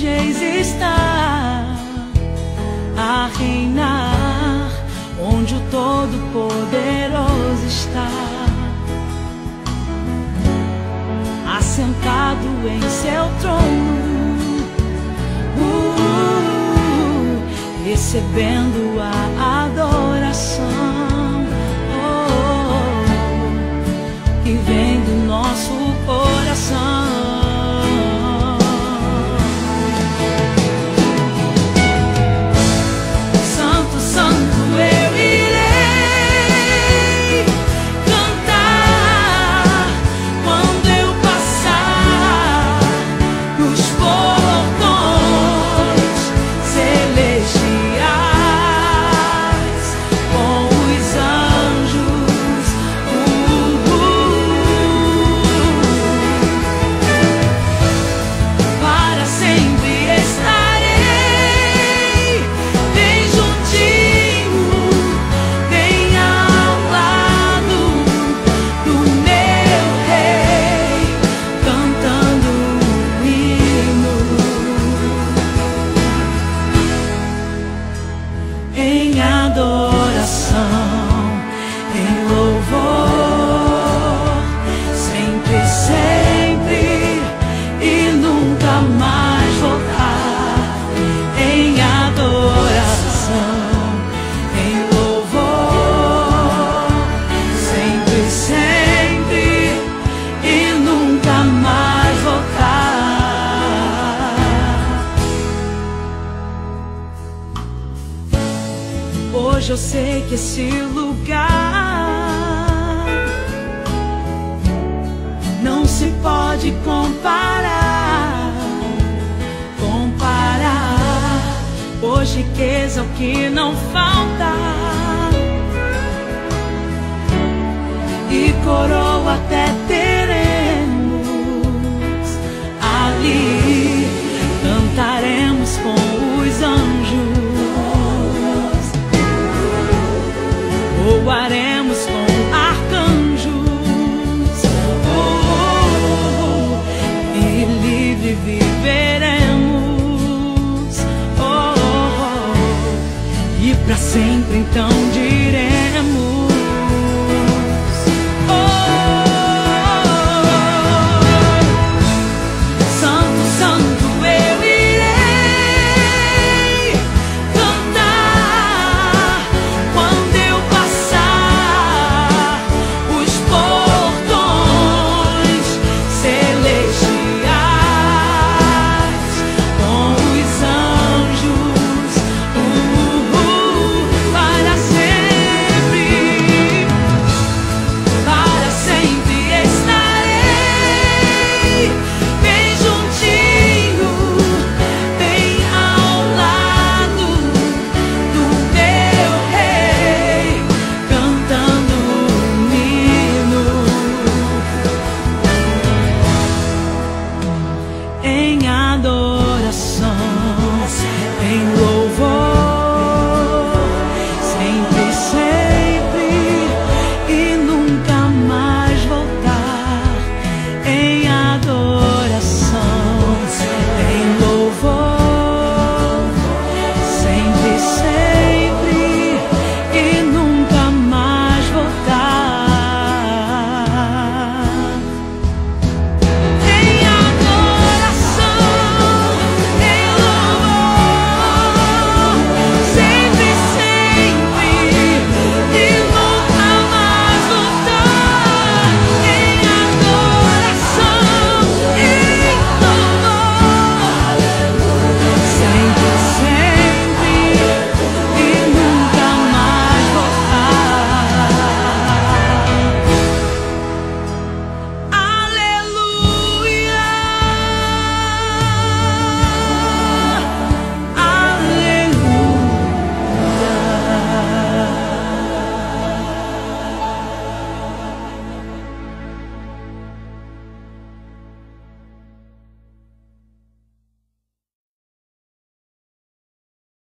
Reis está a reinar, onde o Todo-Poderoso está. Assentado em seu trono, uh, recebendo a adoração, Hoje eu sei que esse lugar não se pode comparar, comparar. Hoje riqueza é o que não falta e coroa até voaremos com arcanjos. Uh, oh, oh, oh, e livre viveremos. Oh, e para sempre então diremos.